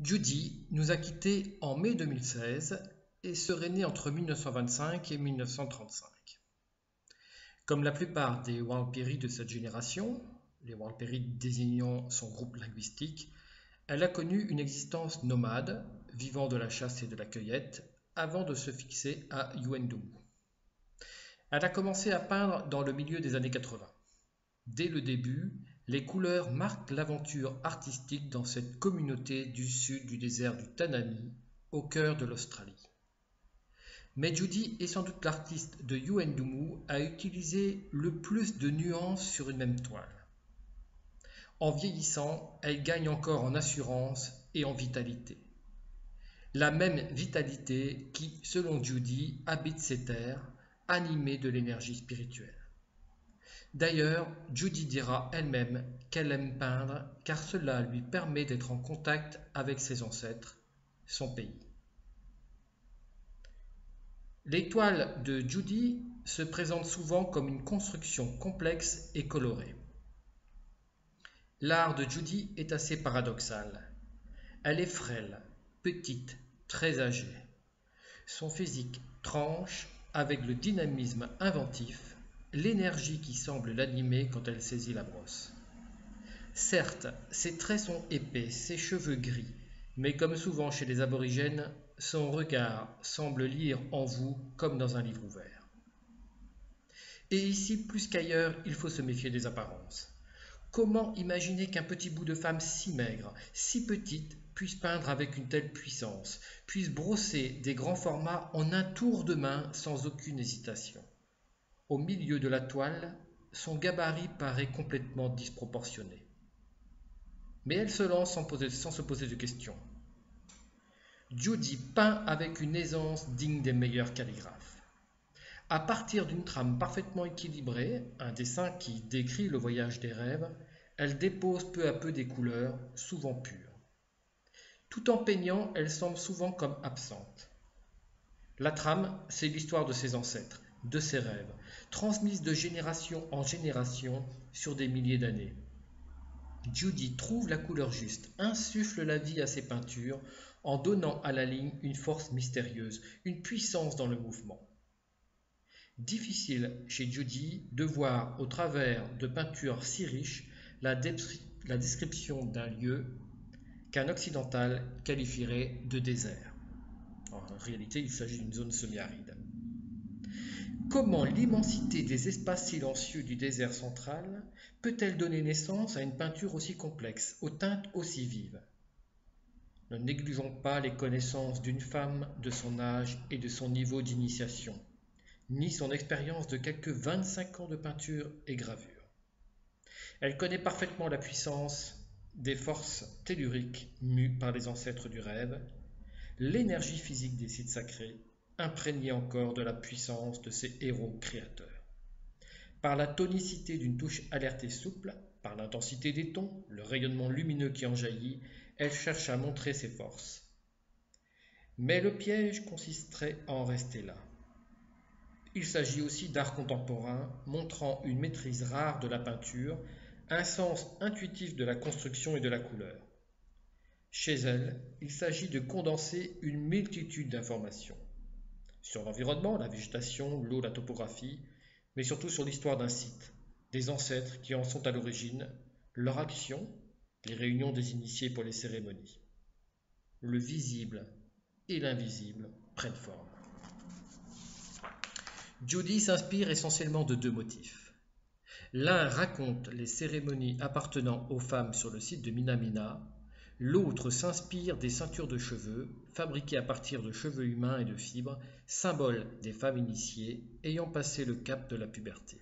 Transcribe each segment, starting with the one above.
Judy nous a quittés en mai 2016 et serait née entre 1925 et 1935. Comme la plupart des Walpiri de cette génération, les Walpiri désignant son groupe linguistique, elle a connu une existence nomade, vivant de la chasse et de la cueillette, avant de se fixer à Yuendumu. Elle a commencé à peindre dans le milieu des années 80. Dès le début, les couleurs marquent l'aventure artistique dans cette communauté du sud du désert du Tanami, au cœur de l'Australie. Mais Judy est sans doute l'artiste de Yuendumu à utiliser le plus de nuances sur une même toile. En vieillissant, elle gagne encore en assurance et en vitalité. La même vitalité qui, selon Judy, habite ces terres, animées de l'énergie spirituelle. D'ailleurs, Judy dira elle-même qu'elle aime peindre car cela lui permet d'être en contact avec ses ancêtres, son pays. Les toiles de Judy se présentent souvent comme une construction complexe et colorée. L'art de Judy est assez paradoxal. Elle est frêle, petite, très âgée. Son physique tranche avec le dynamisme inventif l'énergie qui semble l'animer quand elle saisit la brosse. Certes, ses traits sont épais, ses cheveux gris, mais comme souvent chez les aborigènes, son regard semble lire en vous comme dans un livre ouvert. Et ici, plus qu'ailleurs, il faut se méfier des apparences. Comment imaginer qu'un petit bout de femme si maigre, si petite, puisse peindre avec une telle puissance, puisse brosser des grands formats en un tour de main sans aucune hésitation? Au milieu de la toile, son gabarit paraît complètement disproportionné. Mais elle se lance sans, se poser de questions. Judy peint avec une aisance digne des meilleurs calligraphes. À partir d'une trame parfaitement équilibrée, un dessin qui décrit le voyage des rêves, elle dépose peu à peu des couleurs, souvent pures. Tout en peignant, elle semble souvent comme absente. La trame, c'est l'histoire de ses ancêtres, de ses rêves, transmise de génération en génération sur des milliers d'années. Judy trouve la couleur juste, insuffle la vie à ses peintures en donnant à la ligne une force mystérieuse, une puissance dans le mouvement. Difficile chez Judy de voir au travers de peintures si riches la, la description d'un lieu qu'un occidental qualifierait de désert. En réalité, il s'agit d'une zone semi-aride. Comment l'immensité des espaces silencieux du désert central peut-elle donner naissance à une peinture aussi complexe, aux teintes aussi vives? Ne négligeons pas les connaissances d'une femme de son âge et de son niveau d'initiation, ni son expérience de quelques 25 ans de peinture et gravure. Elle connaît parfaitement la puissance des forces telluriques mues par les ancêtres du rêve, l'énergie physique des sites sacrés imprégné encore de la puissance de ses héros créateurs. Par la tonicité d'une touche alerte et souple, par l'intensité des tons, le rayonnement lumineux qui en jaillit, elle cherche à montrer ses forces. Mais le piège consisterait à en rester là. Il s'agit aussi d'art contemporain montrant une maîtrise rare de la peinture, un sens intuitif de la construction et de la couleur. Chez elle, il s'agit de condenser une multitude d'informations sur l'environnement, la végétation, l'eau, la topographie, mais surtout sur l'histoire d'un site, des ancêtres qui en sont à l'origine, leur action, les réunions des initiés pour les cérémonies. Le visible et l'invisible prennent forme. Judy s'inspire essentiellement de deux motifs. L'un raconte les cérémonies appartenant aux femmes sur le site de Minamina, L'autre s'inspire des ceintures de cheveux, fabriquées à partir de cheveux humains et de fibres, symbole des femmes initiées ayant passé le cap de la puberté.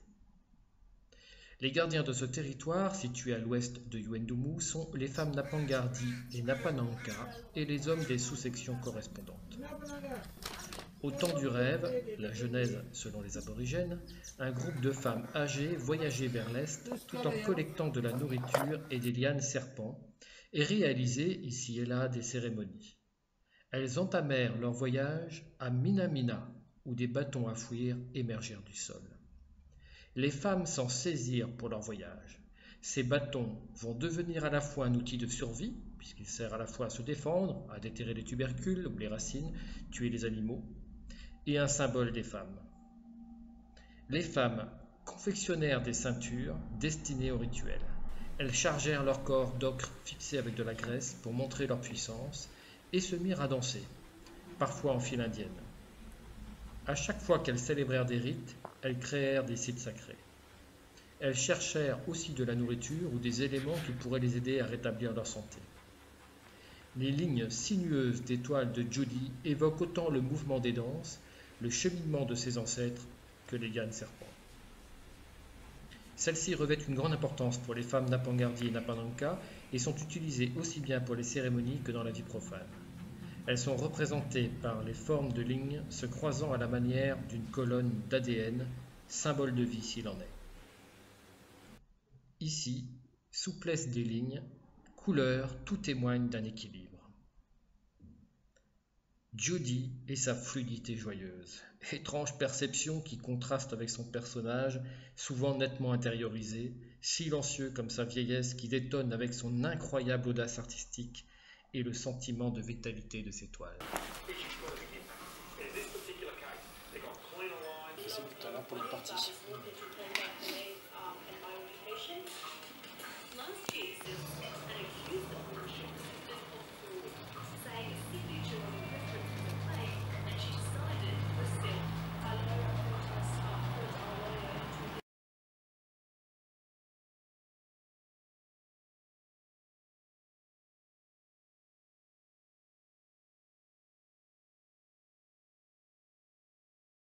Les gardiens de ce territoire, situé à l'ouest de Yuendumu, sont les femmes Napangardi et Napananka et les hommes des sous-sections correspondantes. Au temps du rêve, la genèse selon les aborigènes, un groupe de femmes âgées voyageait vers l'est tout en collectant de la nourriture et des lianes serpents et réalisaient ici et là des cérémonies. Elles entamèrent leur voyage à Minamina, où des bâtons à fouir émergèrent du sol. Les femmes s'en saisirent pour leur voyage. Ces bâtons vont devenir à la fois un outil de survie, puisqu'il sert à la fois à se défendre, à déterrer les tubercules ou les racines, tuer les animaux, et un symbole des femmes. Les femmes confectionnèrent des ceintures destinées au rituel. Elles chargèrent leur corps d'ocre fixé avec de la graisse pour montrer leur puissance et se mirent à danser, parfois en file indienne. À chaque fois qu'elles célébrèrent des rites, elles créèrent des sites sacrés. Elles cherchèrent aussi de la nourriture ou des éléments qui pourraient les aider à rétablir leur santé. Les lignes sinueuses des toiles de Judy évoquent autant le mouvement des danses, le cheminement de ses ancêtres, que les ganes serpents. Celles-ci revêtent une grande importance pour les femmes Napangardi et Napananka et sont utilisées aussi bien pour les cérémonies que dans la vie profane. Elles sont représentées par les formes de lignes se croisant à la manière d'une colonne d'ADN, symbole de vie s'il en est. Ici, souplesse des lignes, couleur, tout témoigne d'un équilibre. Judy et sa fluidité joyeuse. Étrange perception qui contraste avec son personnage, souvent nettement intériorisé, silencieux comme sa vieillesse qui détonne avec son incroyable audace artistique et le sentiment de vitalité de ses toiles. Pour.